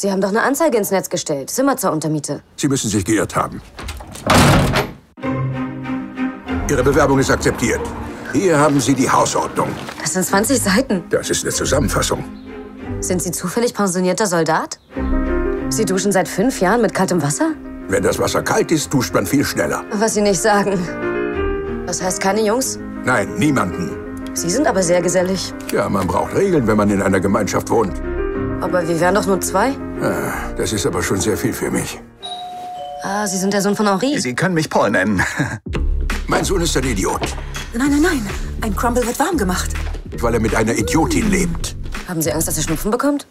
Sie haben doch eine Anzeige ins Netz gestellt. Zimmer zur Untermiete. Sie müssen sich geirrt haben. Ihre Bewerbung ist akzeptiert. Hier haben Sie die Hausordnung. Das sind 20 Seiten. Das ist eine Zusammenfassung. Sind Sie zufällig pensionierter Soldat? Sie duschen seit fünf Jahren mit kaltem Wasser? Wenn das Wasser kalt ist, duscht man viel schneller. Was Sie nicht sagen. Das heißt keine Jungs? Nein, niemanden. Sie sind aber sehr gesellig. Ja, man braucht Regeln, wenn man in einer Gemeinschaft wohnt. Aber wir wären doch nur zwei. Ah, das ist aber schon sehr viel für mich. Ah, Sie sind der Sohn von Henri. Sie können mich Paul nennen. Mein Sohn ist ein Idiot, Nein, nein, nein. Ein Crumble wird warm gemacht. weil er mit einer Idiotin lebt. Haben Sie Angst, dass er Schnupfen bekommt?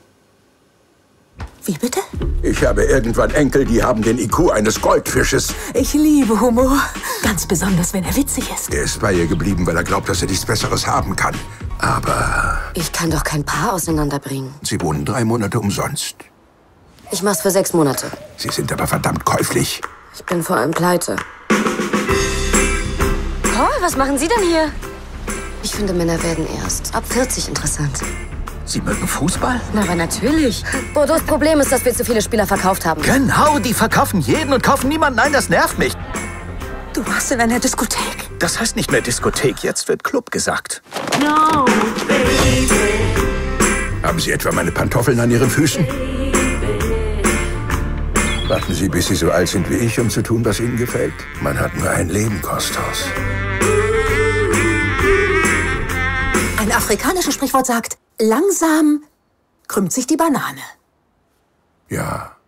Wie bitte? Ich habe irgendwann Enkel, die haben den IQ eines Goldfisches. Ich liebe Humor. Ganz besonders, wenn er witzig ist. Er ist bei ihr geblieben, weil er glaubt, dass er nichts Besseres haben kann. Aber Ich kann doch kein Paar auseinanderbringen. sie wohnen drei Monate umsonst. Ich mach's für sechs Monate. Sie sind aber verdammt käuflich. Ich bin vor allem pleite. Paul, was machen Sie denn hier? Ich finde, Männer werden erst ab 40 interessant. Sie mögen Fußball? Na, aber natürlich. Bordeaux Problem ist, dass wir zu viele Spieler verkauft haben. Genau, die verkaufen jeden und kaufen niemanden. Nein, das nervt mich. Du warst in einer Diskothek. Das heißt nicht mehr Diskothek, jetzt wird Club gesagt. Haben Sie etwa meine Pantoffeln an Ihren Füßen? Warten Sie, bis Sie so alt sind wie ich, um zu tun, was Ihnen gefällt? Man hat nur ein Leben, Kostos. Ein afrikanisches Sprichwort sagt, langsam krümmt sich die Banane. Ja.